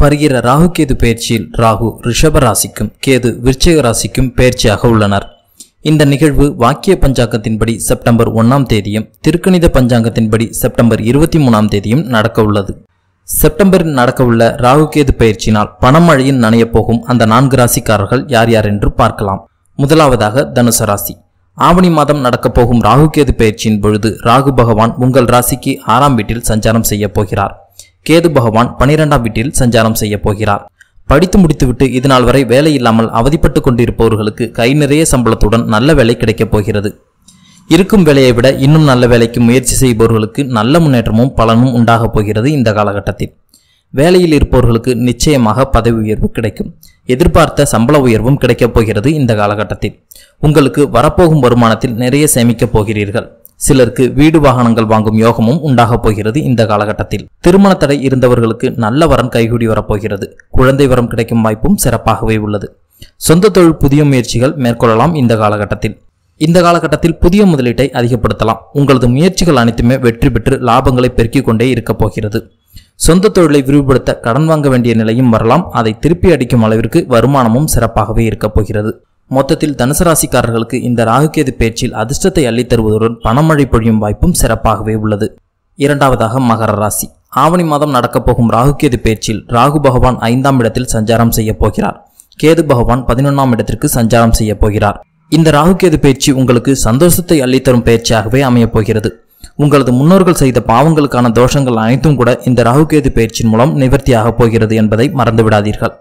வருகிற ராகு கேது பயிற்சியில் ராகு ரிஷப ராசிக்கும் கேது விருச்சிக ராசிக்கும் பயிற்சியாக உள்ளனர். இந்த நிகழ்வு வாக்கிய பஞ்சாங்கத்தின்படி செப்டம்பர் ஒன்றாம் தேதியும் திருக்கணித பஞ்சாங்கத்தின்படி செப்டம்பர் இருபத்தி மூணாம் தேதியும் நடக்க உள்ளது. செப்டம்பரில் நடக்கவுள்ள ராகு கேது பயிற்சியினால் பணமழையில் நனையப் போகும் அந்த நான்கு ராசிக்காரர்கள் யார் யார் என்று பார்க்கலாம். முதலாவதாக தனுச ராசி. ஆவணி மாதம் நடக்கப் போகும் ராகு கேது பயிற்சியின் பொழுது ராகு பகவான் உங்கள் ராசிக்கு ஆறாம் வீட்டில் சஞ்சாரம் செய்ய போகிறார். கேது பகவான் பனிரெண்டாம் வீட்டில் சஞ்சாரம் செய்ய போகிறார். படித்து முடித்துவிட்டு இதுநாள் வரை வேலை இல்லாமல் அவதிப்பட்டு கொண்டிருப்பவர்களுக்கு கை நிறைய சம்பளத்துடன் நல்ல வேலை கிடைக்கப் போகிறது. இருக்கும் வேலையை விட இன்னும் நல்ல வேலைக்கு முயற்சி செய்பவர்களுக்கு நல்ல முன்னேற்றமும் பலனும் உண்டாகப் போகிறது இந்த காலகட்டத்தில். வேலையில் இருப்பவர்களுக்கு நிச்சயமாக பதவி உயர்வு கிடைக்கும். எதிர்பார்த்த சம்பள உயர்வும் கிடைக்கப் போகிறது இந்த காலகட்டத்தில். உங்களுக்கு வரப்போகும் வருமானத்தில் நிறைய சேமிக்கப் போகிறீர்கள். சிலருக்கு வீடு வாகனங்கள் வாங்கும் யோகமும் உண்டாகப் போகிறது இந்த காலகட்டத்தில். திருமண தடை இருந்தவர்களுக்கு நல்ல வரன் கைகூடி வரப்போகிறது. குழந்தை வரம் கிடைக்கும் வாய்ப்பும் சிறப்பாகவே உள்ளது. சொந்த தொழில் புதிய முயற்சிகள் மேற்கொள்ளலாம் இந்த காலகட்டத்தில். இந்த காலகட்டத்தில் புதிய முதலீட்டை அதிகப்படுத்தலாம். உங்களது முயற்சிகள் அனைத்துமே வெற்றி பெற்று லாபங்களை பெருக்கிக் கொண்டே இருக்கப் போகிறது. சொந்த தொழிலை விரிவுபடுத்த கடன் வாங்க வேண்டிய நிலையும் வரலாம். அதை திருப்பி அடிக்கும் அளவிற்கு வருமானமும் சிறப்பாகவே இருக்கப் போகிறது. மொத்தத்தில் தனுசு ராசிக்காரர்களுக்கு இந்த ராகுகேது பேச்சில் அதிர்ஷ்டத்தை அள்ளித் தருவதுடன் பணமழை பொழியும் வாய்ப்பும் சிறப்பாகவே உள்ளது. இரண்டாவதாக மகர ராசி. ஆவணி மாதம் நடக்கப் போகும் ராகுகேது பேச்சில் ராகு பகவான் ஐந்தாம் இடத்தில் சஞ்சாரம் செய்ய போகிறார். கேது பகவான் பதினொன்றாம் இடத்திற்கு சஞ்சாரம் செய்ய போகிறார். இந்த ராகுகேது பேச்சு உங்களுக்கு சந்தோஷத்தை அள்ளித்தரும் பயிற்சியாகவே அமையப் போகிறது. உங்களது முன்னோர்கள் செய்த பாவங்களுக்கான தோஷங்கள் அனைத்தும் கூட இந்த ராகுகேது பயிற்சியின் மூலம் நிவர்த்தியாகப் போகிறது என்பதை மறந்துவிடாதீர்கள்.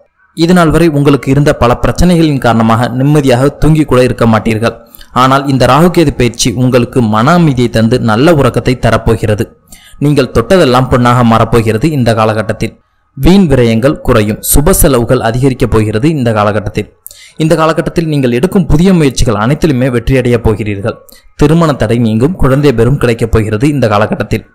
இதுநாள் வரை உங்களுக்கு இருந்த பல பிரச்சனைகளின் காரணமாக நிம்மதியாக தூங்கி கூட இருக்க மாட்டீர்கள். ஆனால் இந்த ராகுகேது பயிற்சி உங்களுக்கு மன அமைதியை தந்து நல்ல உறக்கத்தை தரப்போகிறது. நீங்கள் தொட்டதெல்லாம் பொண்ணாக மாறப்போகிறது இந்த காலகட்டத்தில். வீண் விரயங்கள் குறையும். சுப செலவுகள் அதிகரிக்கப் போகிறது இந்த காலகட்டத்தில். இந்த காலகட்டத்தில் நீங்கள் எடுக்கும் புதிய முயற்சிகள் அனைத்திலுமே வெற்றியடையப் போகிறீர்கள். திருமண தடை நீங்கும். குழந்தை பெறும் கிடைக்கப் போகிறது இந்த காலகட்டத்தில்.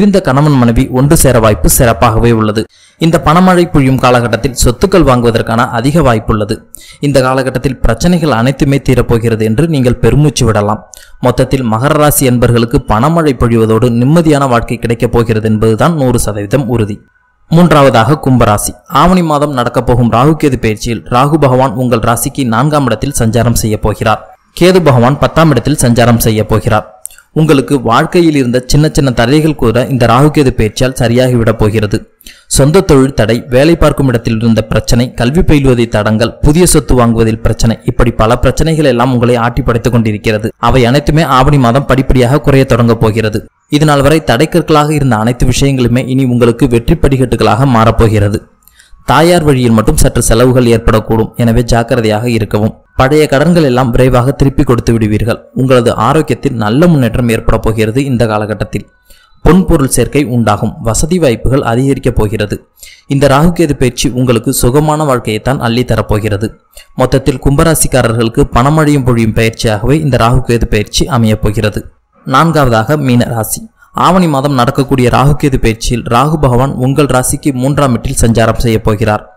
பிரிந்த கணவன் மனைவி ஒன்று சேர வாய்ப்பு சிறப்பாகவே உள்ளது. இந்த பணமழை பொழியும் காலகட்டத்தில் சொத்துக்கள் வாங்குவதற்கான அதிக வாய்ப்புள்ளது. இந்த காலகட்டத்தில் பிரச்சனைகள் அனைத்துமே தீரப்போகிறது என்று நீங்கள் பெருமூச்சு விடலாம். மொத்தத்தில் மகர ராசி என்பர்களுக்கு பணமழை பொழிவதோடு நிம்மதியான வாழ்க்கை கிடைக்கப் போகிறது என்பதுதான் நூறு சதவீதம் உறுதி. மூன்றாவதாக கும்பராசி. ஆவணி மாதம் நடக்கப் போகும் ராகு கேது பயிற்சியில் ராகு பகவான் உங்கள் ராசிக்கு நான்காம் இடத்தில் சஞ்சாரம் செய்ய போகிறார். கேது பகவான் பத்தாம் இடத்தில் சஞ்சாரம் செய்ய போகிறார். உங்களுக்கு வாழ்க்கையில் இருந்த சின்ன சின்ன தடைகள் கூட இந்த ராகுகேது பயிற்சியால் சரியாகிவிடப் போகிறது. சொந்த தொழில் தடை வேலை பார்க்கும் இடத்தில் இருந்த பிரச்சனை கல்வி பயிலுவதை தடங்கள் புதிய சொத்து வாங்குவதில் பிரச்சனை இப்படி பல பிரச்சனைகள் எல்லாம் உங்களை ஆட்டி படைத்துக் கொண்டிருக்கிறது. அவை அனைத்துமே ஆவணி மாதம் படிப்படியாக குறைய தொடங்கப் போகிறது. இதனால் வரை தடைக்கற்களாக இருந்த அனைத்து விஷயங்களுமே இனி உங்களுக்கு வெற்றி படிக்கட்டுகளாக மாறப்போகிறது தாயார் வழியில் மட்டும் சற்று செலவுகள் ஏற்படக்கூடும். எனவே ஜாக்கிரதையாக இருக்கவும். பழைய கடன்கள் எல்லாம் விரைவாக திருப்பி கொடுத்து விடுவீர்கள். உங்களது ஆரோக்கியத்தில் நல்ல முன்னேற்றம் ஏற்பட போகிறது இந்த காலகட்டத்தில். பொன்பொருள் சேர்க்கை உண்டாகும். வசதி வாய்ப்புகள் அதிகரிக்கப் போகிறது. இந்த ராகுகேது பயிற்சி உங்களுக்கு சுகமான வாழ்க்கையைத்தான் அள்ளி தரப்போகிறது மொத்தத்தில் கும்பராசிக்காரர்களுக்கு பணமழையும் பொழியும் பயிற்சியாகவே இந்த ராகுகேது பயிற்சி அமையப் போகிறது. நான்காவதாக மீன ராசி ஆவணி மாதம் நடக்கக்கூடிய ராகுகேது பயிற்சியில் ராகு பகவான் உங்கள் ராசிக்கு மூன்றாம் வீட்டில் சஞ்சாரம் செய்ய போகிறார்.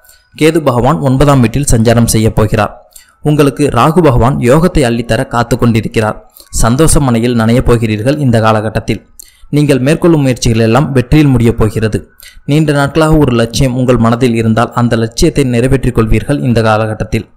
கேது பகவான் ஒன்பதாம் வீட்டில் சஞ்சாரம் செய்ய போகிறார். உங்களுக்கு ராகு பகவான் யோகத்தை அள்ளித்தர காத்து கொண்டிருக்கிறார். சந்தோஷ மனையில் நனையப் போகிறீர்கள் இந்த காலகட்டத்தில். நீங்கள் மேற்கொள்ளும் முயற்சிகள் எல்லாம் வெற்றியில் முடியப் போகிறது. நீண்ட நாட்களாக ஒரு லட்சியம் உங்கள் மனதில் இருந்தால் அந்த லட்சியத்தை நிறைவேற்றிக் கொள்வீர்கள் இந்த காலகட்டத்தில்.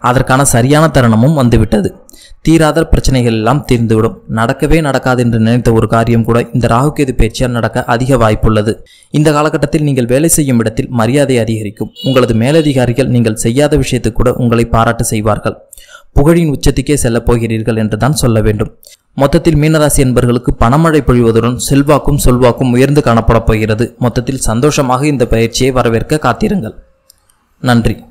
அதற்கான சரியான தருணமும் வந்துவிட்டது. தீராத பிரச்சனைகள் எல்லாம் தீர்ந்துவிடும். நடக்கவே நடக்காது என்று நினைத்த ஒரு காரியம் கூட இந்த ராகுகேது பேச்சியால் நடக்க அதிக வாய்ப்புள்ளது. இந்த காலகட்டத்தில் நீங்கள் வேலை செய்யும் இடத்தில் மரியாதை அதிகரிக்கும். உங்களது மேலதிகாரிகள் நீங்கள் செய்யாத விஷயத்துக்கு கூட உங்களை பாராட்டு செய்வார்கள். புகழின் உச்சத்துக்கே செல்லப் போகிறீர்கள் என்றுதான் சொல்ல வேண்டும். மொத்தத்தில் மீனராசி என்பர்களுக்கு பணமழை பொழிவதுடன் செல்வாக்கும் சொல்வாக்கும் உயர்ந்து காணப்படப் போகிறது. மொத்தத்தில் சந்தோஷமாக இந்த பயிற்சியை வரவேற்க காத்திருங்கள். நன்றி.